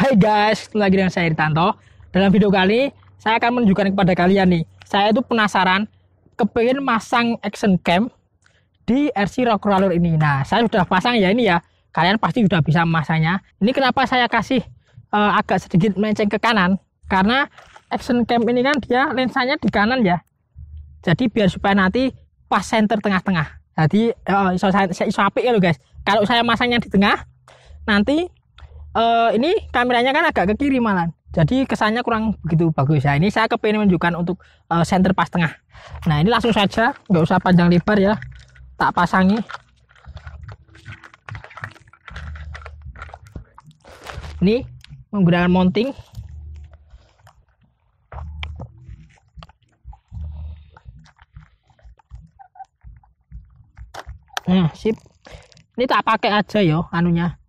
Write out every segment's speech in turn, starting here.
Hai guys, ketemu lagi dengan saya Ritanto. Dalam video kali saya akan menunjukkan kepada kalian nih. Saya itu penasaran kepingin masang action cam di RC Rock Roller ini. Nah, saya sudah pasang ya ini ya. Kalian pasti sudah bisa memasangnya. Ini kenapa saya kasih uh, agak sedikit melenceng ke kanan? Karena action cam ini kan dia lensanya di kanan ya. Jadi biar supaya nanti pas center tengah-tengah. Jadi uh, iso saya iso apik ya lo guys. Kalau saya masangnya di tengah, nanti uh, ini kameranya kan agak ke kiri malah. Jadi kesannya kurang begitu bagus. Ya ini saya kepingin menunjukkan untuk uh, center pas tengah. Nah ini langsung saja. Nggak usah panjang lebar ya. Tak pasangi. Ini menggunakan mounting. Nah sip. Ini tak pakai aja yo anunya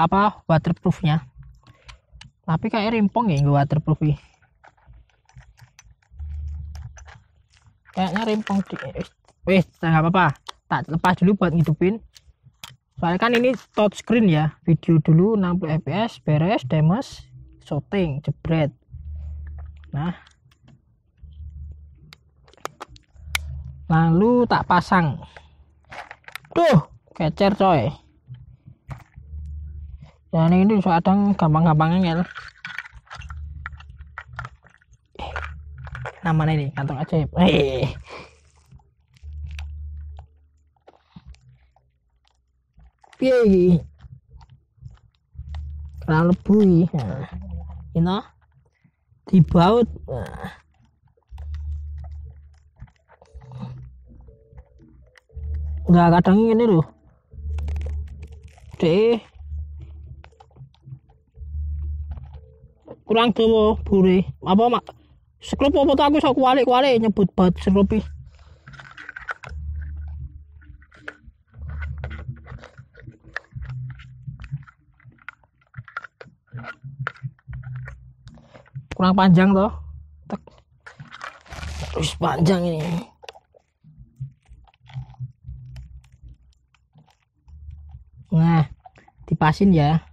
apa waterproofnya. Tapi kayak rimpong ya nggak waterproof ya. kayaknya rimpong wih nggak apa-apa. Tak lepas dulu buat ngidupin. Soalnya kan ini touchscreen ya. Video dulu 60 fps beres demos shooting jebret. Nah. Lalu tak pasang. Tuh kecer coy dan ini kadang gampang-gampang ngel. Nama ini kantong ajaib. Eh. Piye kalau lebu nah, ini dibaut. Nah. enggak kadang ini loh deh kurang dawa bure. Apa mak? Sekrup apa tuh? Aku sok kualik-kualik nyebut bat sekrupi kurang panjang toh. Terus panjang ini. Nah dipasin ya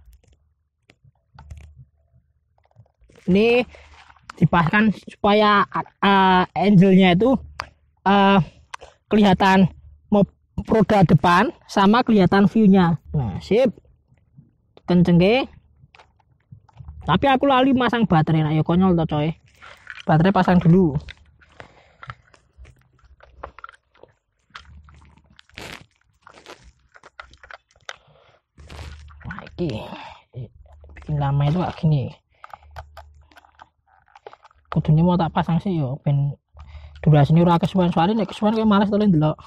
ini dipaskan supaya uh, angelnya itu uh, kelihatan roda depan sama kelihatan viewnya. Nah sip. Kenceng ke tapi aku lali masang baterai nah ya konyol toh coy. Baterai pasang dulu. Nah ini bikin lama itu kayak gini kudune mau tak pasang sih yo ben durasi ini ora kesuwen soalnya nek kesuwen kayak males tolong delok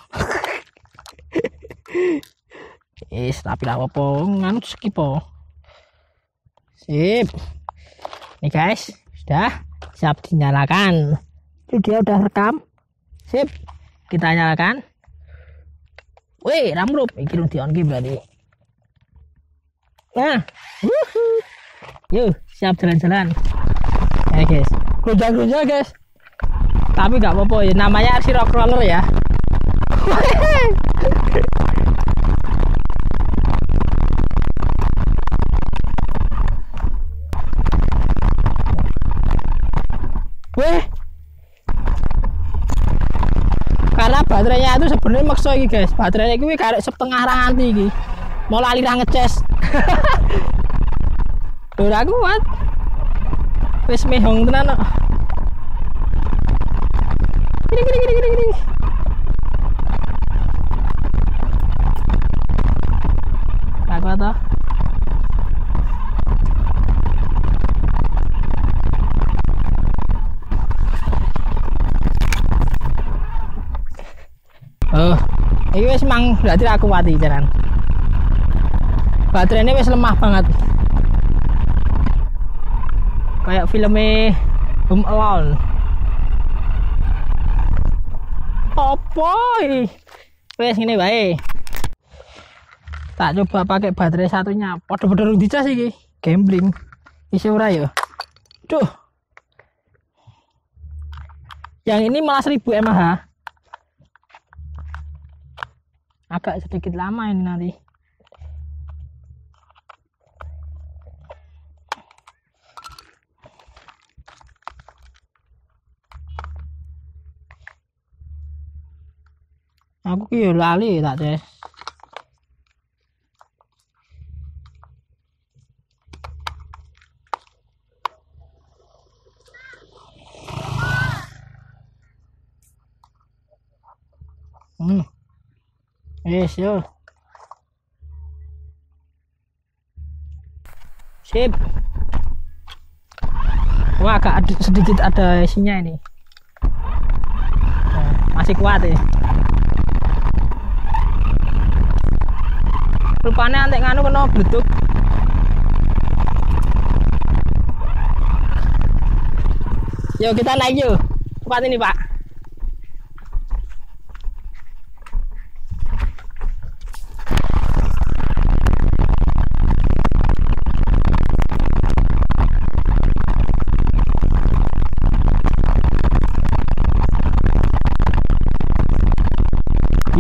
Is, tapi lah apa nganu skip Sip. Nih guys, sudah siap dinyalakan. Itu dia udah rekam. Sip. Kita nyalakan. Wih, ramrup. Iki di on berarti. Nah. Yuk, siap jalan-jalan. Ya guys gonjang-gonjang guys tapi nggak apa-apa ya namanya si rock roller ya Weh. Karena baterainya itu sebenarnya maksa ini guys. Baterainya ini kayak setengah ranganti ini. Mau lali ngecas. Udah kuat wis mehong tenan kok gini gini gini gini gini. Aku atau Oh, ini wis mang berarti aku mati jalan. Baterainya wis lemah banget kayak filmnya Home Alone. Apa ini wes ini baik tak coba pakai baterai satunya. Pada-pada dicas sih gambling. Isi ora ya? Tuh yang ini malah 1000 mAh agak sedikit lama ini nanti aku ki yo lali tak tes Hmm. Yes, yo. Sip. Wah, agak sedikit ada isinya ini. Nah, masih kuat ya. Rupanya antek nganu kena bleduk. Yuk kita naik yuk. Cepat ini, Pak.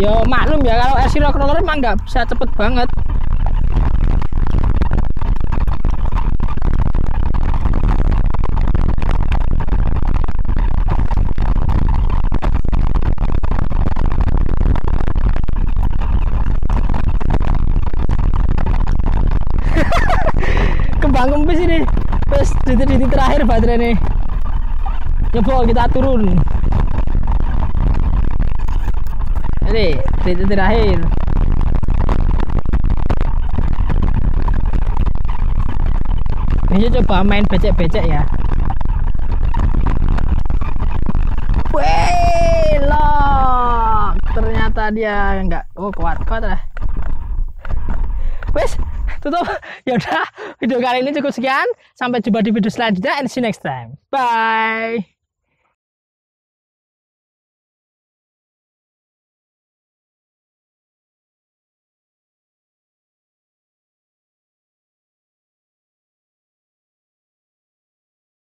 Ya maklum ya kalau rock roller emang nggak bisa cepet banget. Kembang kempis ini. Terus titik-titik terakhir baterai nih coba kita turun ini titik terakhir. Ini coba main becek-becek ya. Welok ternyata dia enggak oh kuat kuat lah. Wes tutup. Ya udah video kali ini cukup sekian. Sampai jumpa di video selanjutnya and see you next time. Bye